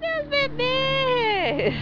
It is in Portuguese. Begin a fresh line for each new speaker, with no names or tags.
meus bebês?